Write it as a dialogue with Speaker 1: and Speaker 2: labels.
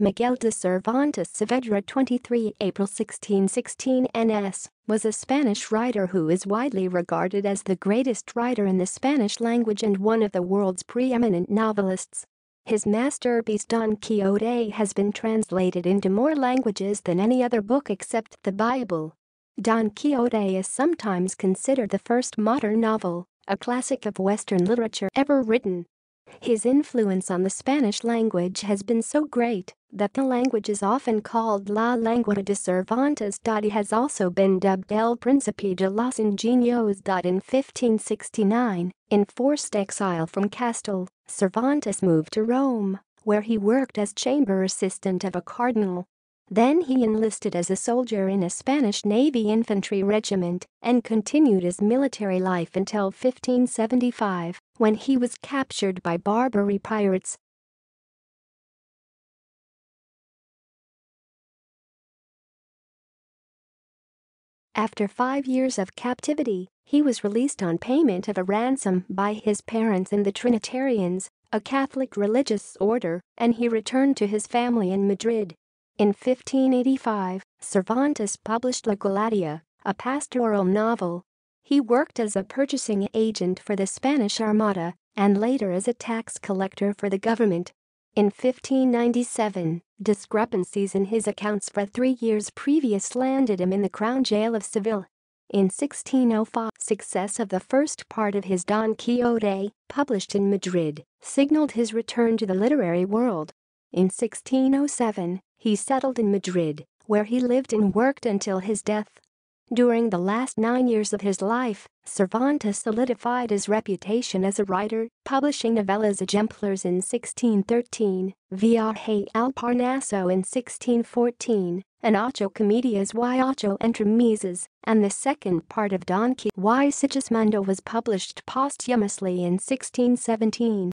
Speaker 1: Miguel de Cervantes Saavedra 23 April 1616 NS, was a Spanish writer who is widely regarded as the greatest writer in the Spanish language and one of the world's preeminent novelists. His masterpiece Don Quixote has been translated into more languages than any other book except the Bible. Don Quixote is sometimes considered the first modern novel, a classic of Western literature ever written. His influence on the Spanish language has been so great that the language is often called La Lengua de Cervantes. He has also been dubbed El Príncipe de los Ingenios. In 1569, in forced exile from Castile, Cervantes moved to Rome, where he worked as chamber assistant of a cardinal. Then he enlisted as a soldier in a Spanish Navy infantry regiment and continued his military life until 1575, when he was captured by Barbary pirates. After five years of captivity, he was released on payment of a ransom by his parents in the Trinitarians, a Catholic religious order, and he returned to his family in Madrid. In 1585, Cervantes published La Galatea, a pastoral novel. He worked as a purchasing agent for the Spanish Armada and later as a tax collector for the government. In 1597, discrepancies in his accounts for three years previous landed him in the Crown Jail of Seville. In 1605, success of the first part of his Don Quixote, published in Madrid, signaled his return to the literary world. In 1607, he settled in Madrid, where he lived and worked until his death. During the last nine years of his life, Cervantes solidified his reputation as a writer, publishing novelas ejemplares in 1613, Viaje al Parnaso in 1614, and Ocho Comedias y Ocho Entremeses, and the second part of Don Quixote y Sigismunda was published posthumously in 1617.